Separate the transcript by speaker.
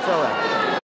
Speaker 1: whatsoever.